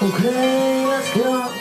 Okay, let's go.